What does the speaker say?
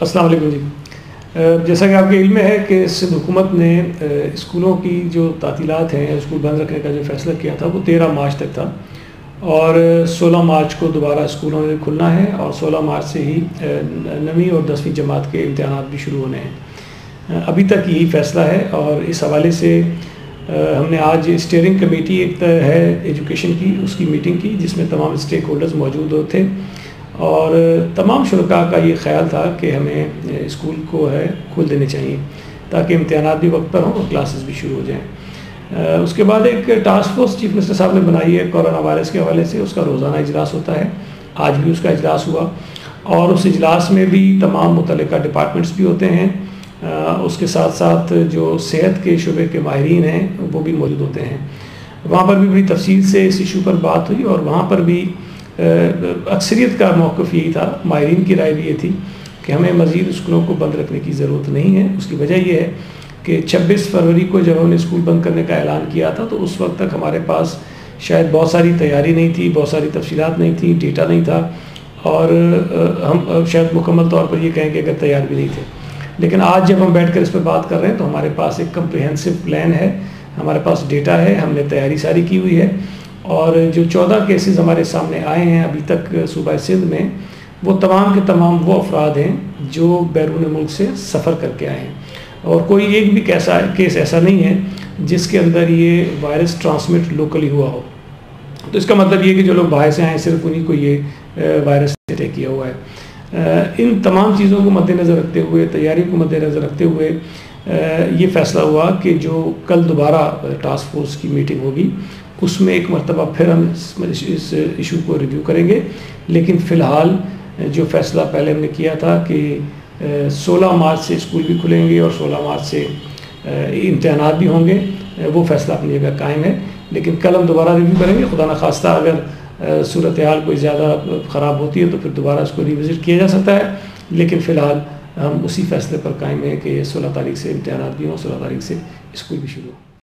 السلام علیکم جی۔ جیسا کہ آپ کے علم میں ہے کہ سندھ حکومت نے اسکولوں کی جو تعطیلات ہیں، اسکول بند رکھنے کا جو فیصلہ کیا تھا، وہ تیرہ مارچ تک تھا۔ اور سولہ مارچ کو دوبارہ اسکولوں میں کھلنا ہے اور سولہ مارچ سے ہی نویں اور دسویں جماعت کے امتحانات بھی شروع ہونے ہیں۔ ابھی تک یہی فیصلہ ہے اور اس حوالے سے ہم نے آج اسٹیئرنگ کمیٹی ایک ہے ایجوکیشن کی، اس کی میٹنگ کی، جس میں تمام اسٹیک ہولڈرز موجود تھے اور تمام شرکاء کا یہ خیال تھا کہ ہمیں اسکول کو ہے کھول دینے چاہیے تاکہ امتحانات بھی وقت پر ہوں اور کلاسز بھی شروع ہو جائیں۔ اس کے بعد ایک ٹاسک فورس چیف منسٹر صاحب نے بنائی ہے کورونا وائرس کے حوالے سے، اس کا روزانہ اجلاس ہوتا ہے۔ آج بھی اس کا اجلاس ہوا۔ اور اس اجلاس میں بھی تمام متعلقہ ڈپارٹمنٹس بھی ہوتے ہیں۔ اس کے ساتھ ساتھ جو صحت کے شعبے کے ماہرین ہیں، وہ بھی موجود ہوتے ہیں۔ وہاں پر بھی بڑی تفصیل سے اس ایشو پر بات ہوئی اور وہاں پر بھی اکثریت کا موقف یہی تھا ماہرین کی رائے بھی یہ تھی کہ ہمیں مزید اسکولوں کو بند رکھنے کی ضرورت نہیں ہے۔ اس کی وجہ یہ ہے کہ چھبیس فروری کو جب ہم نے اسکول بند کرنے کا اعلان کیا تھا، تو اس وقت تک ہمارے پاس شاید بہت ساری تیاری نہیں تھی، بہت ساری تفصیلات نہیں تھیں ڈیٹا نہیں تھا۔ اور ہم شاید مکمل طور پر یہ کہیں کہ اگر تیار بھی نہیں تھے۔ لیکن آج جب ہم بیٹھ کر اس پہ بات کر رہے ہیں، تو ہمارے پاس ایک کمپریہنسو پلان ہے، ہمارے پاس ڈیٹا ہے، ہم نے تیاری ساری کی ہوئی ہے۔ اور جو چودہ کیسز ہمارے سامنے آئے ہیں ابھی تک صوبہ سندھ میں، وہ تمام کے تمام وہ افراد ہیں جو بیرون ملک سے سفر کر کے آئے ہیں۔ اور کوئی ایک بھی کیسا کیس ایسا نہیں ہے جس کے اندر یہ وائرس ٹرانسمٹ لوکلی ہوا ہو۔ تو اس کا مطلب یہ کہ جو لوگ باہر سے آئے ہیں، صرف انہیں کو یہ وائرس اٹیک کیا ہوا ہے۔ ان تمام چیزوں کو مد نظر رکھتے ہوئے، تیاری کو مد نظر رکھتے ہوئے یہ فیصلہ ہوا کہ جو کل دوبارہ ٹاسک فورس کی میٹنگ ہوگی اس میں ایک مرتبہ پھر ہم اس ایشو کو ریویو کریں گے۔ لیکن فی الحال، جو فیصلہ پہلے ہم نے کیا تھا کہ سولہ مارچ سے اسکول بھی کھلیں گے اور سولہ مارچ سے امتحانات بھی ہوں گے۔ وہ فیصلہ اپنی جگہ قائم ہے۔ لیکن کل ہم دوبارہ ریویو کریں گے۔ خدا نخواستہ، اگر صورتحال کوئی زیادہ خراب ہوتی ہے تو پھر دوبارہ اس کو ریوزٹ کیا جا سکتا ہے۔ لیکن فی الحال، ہم اسی فیصلے پر قائم ہیں کہ سولہ تاریخ سے امتحانات بھی ہوں، سولہ تاریخ سے اسکول بھی شروع ہوں۔